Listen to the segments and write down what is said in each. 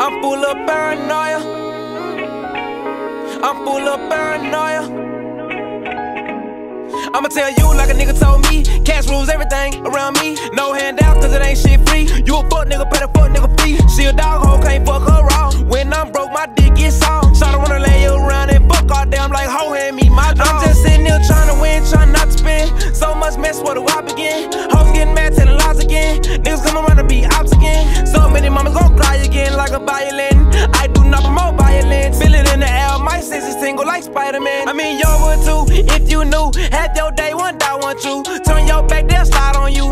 of paranoia. I'm full of paranoia. I'ma tell you like a nigga told me. Cash rules everything around me. No handout, cause it ain't shit free. You a fuck nigga, the fuck nigga fee. She a dog hoe, can't fuck her raw. When I'm broke, my dick gets soft. Shawty wanna lay around and fuck all day. I'm like, ho, hand me my dog. I'm just sitting here trying to win, trying not to spend. So much mess, where do I begin? Hoes getting mad, telling lies again. Niggas come around to be ops again. So many mamas gon' cry again like a violin. I do not promote violence. Feel it in the air, my sense is single like Spider-Man. I mean, yo would too, if you knew. Had your day one, die one, two. Turn your back, they'll slide on you.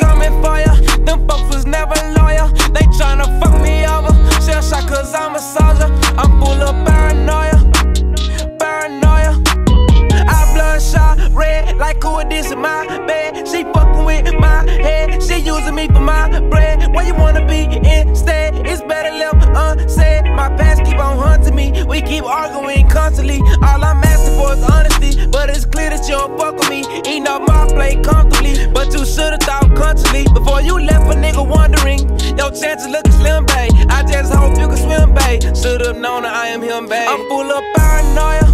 Coming for ya. Them folks was never loyal. They tryna fuck me over. Shell shot cause I'm a soldier. I'm full of paranoia, paranoia. I bloodshot red like who it is in my bed. She fucking with my head. She using me for my bread. Where you wanna be instead? It's better left unsaid. My past keep on hunting me. We keep arguing constantly. All I'm asking for is honesty. But it's clear Chances looking slim, babe. I just hope you can swim, babe. Should've known that I am him, babe. I'm full of paranoia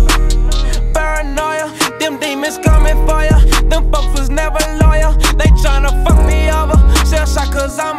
paranoia. Them demons coming for ya. Them folks was never loyal. They tryna fuck me over. Shell shot cause I'm